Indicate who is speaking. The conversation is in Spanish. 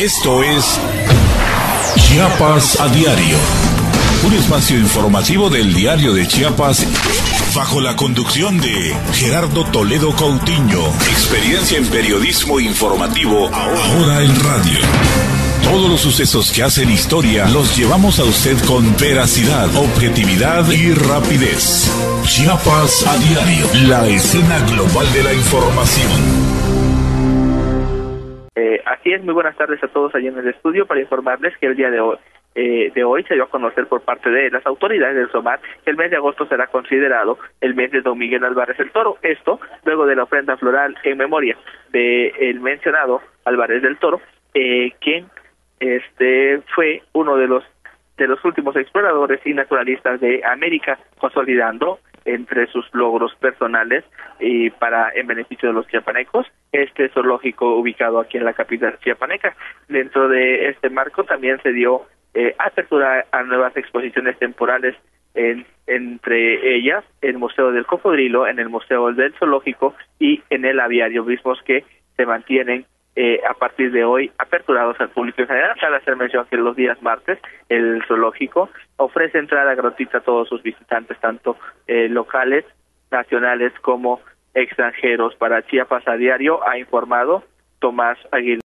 Speaker 1: Esto es Chiapas a Diario, un espacio informativo del diario de Chiapas bajo la conducción de Gerardo Toledo Coutinho. Experiencia en periodismo informativo ahora en radio. Todos los sucesos que hacen historia los llevamos a usted con veracidad, objetividad y rapidez. Chiapas a diario, la escena global de la información.
Speaker 2: Así es, muy buenas tardes a todos allá en el estudio para informarles que el día de hoy eh, de hoy se dio a conocer por parte de las autoridades del SOMAT que el mes de agosto será considerado el mes de Don Miguel Álvarez el Toro. Esto luego de la ofrenda floral en memoria de el mencionado Álvarez del Toro, eh, quien este fue uno de los de los últimos exploradores y naturalistas de América, consolidando entre sus logros personales y para en beneficio de los chiapanecos este zoológico ubicado aquí en la capital chiapaneca. Dentro de este marco también se dio eh, apertura a nuevas exposiciones temporales en, entre ellas el Museo del Cocodrilo, en el Museo del Zoológico y en el Aviario, mismos que se mantienen eh, a partir de hoy aperturados al público en general. Cabe hacer mención que los días martes el zoológico ofrece entrada gratuita a todos sus visitantes, tanto eh, locales, nacionales como extranjeros. Para Chiapas a diario ha informado Tomás Aguilar.